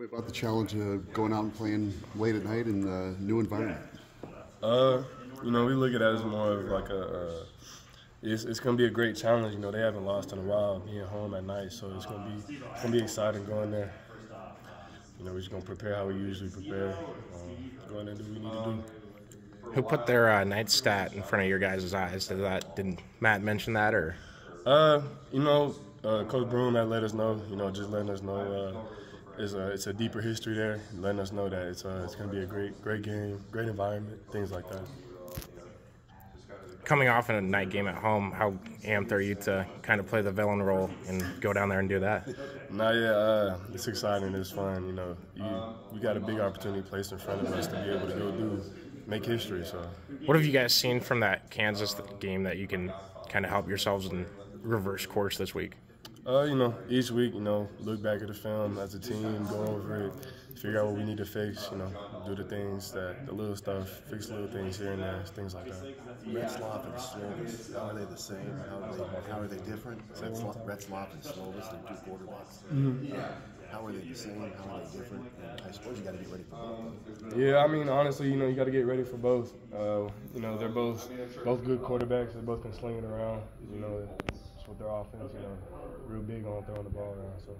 me about the challenge of going out and playing late at night in a new environment. Uh, you know, we look at it as more of like a. Uh, it's, it's gonna be a great challenge. You know, they haven't lost in a while, being home at night, so it's gonna be it's gonna be exciting going there. You know, we're just gonna prepare how we usually prepare. Um, go in there and do what we need to do. Who put their uh, night stat in front of your guys' eyes? Did that? Did Matt mention that or? Uh, you know, uh, Coach Broom had let us know. You know, just letting us know. It's a, it's a deeper history there, letting us know that it's, uh, it's going to be a great, great game, great environment, things like that. Coming off in a night game at home, how amped are you to kind of play the villain role and go down there and do that? Nah, yeah, uh, it's exciting. It's fun. You know, you you got a big opportunity placed in front of us to be able to go do, make history. So, what have you guys seen from that Kansas game that you can kind of help yourselves and reverse course this week? Uh, you know, each week, you know, look back at the film as a team, go over it, figure out what we need to fix, you know, do the things that, the little stuff, fix little things here and there, things like that. Retzlaff and Slovis, how are they the same? How are they, how are they different? Retzlaff and Slovis, they're two quarterbacks. Mm-hmm. How are they the same? How are they different? And I suppose you got to get ready for both. Yeah, I mean, honestly, you know, you got to get ready for both. Uh, you know, they're both both good quarterbacks. They both can sling it around. You know, what their offense, you know, real big on throwing the ball around. So.